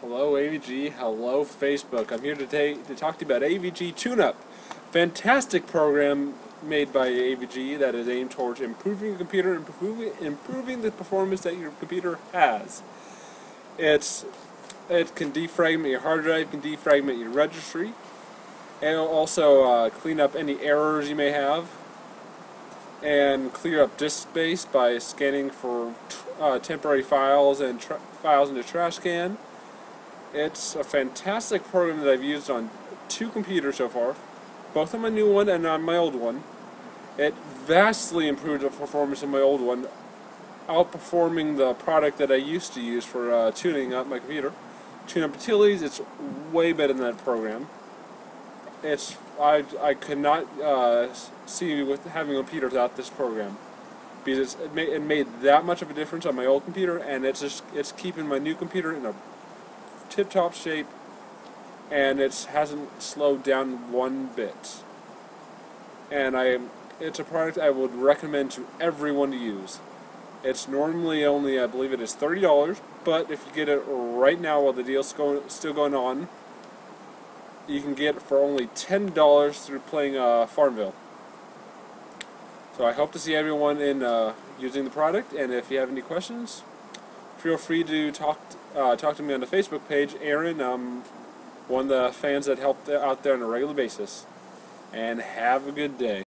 Hello AVG, hello Facebook. I'm here today to talk to you about AVG TuneUp. Fantastic program made by AVG that is aimed towards improving your computer, improving, improving the performance that your computer has. It's it can defragment your hard drive, can defragment your registry, and also uh, clean up any errors you may have, and clear up disk space by scanning for uh, temporary files and files in the trash can. It's a fantastic program that I've used on two computers so far, both on my new one and on my old one. It vastly improved the performance of my old one, outperforming the product that I used to use for uh, tuning up my computer. Tune up utilities, it's way better than that program. It's I I could not uh, see with having a computer without this program because it made, it made that much of a difference on my old computer, and it's just it's keeping my new computer in a tip-top shape, and it hasn't slowed down one bit. And I, it's a product I would recommend to everyone to use. It's normally only, I believe it is $30, but if you get it right now while the deal's going, still going on, you can get it for only $10 through playing uh, Farmville. So I hope to see everyone in uh, using the product, and if you have any questions, feel free to talk uh, talk to me on the Facebook page. Aaron, um, one of the fans that help out there on a regular basis. And have a good day.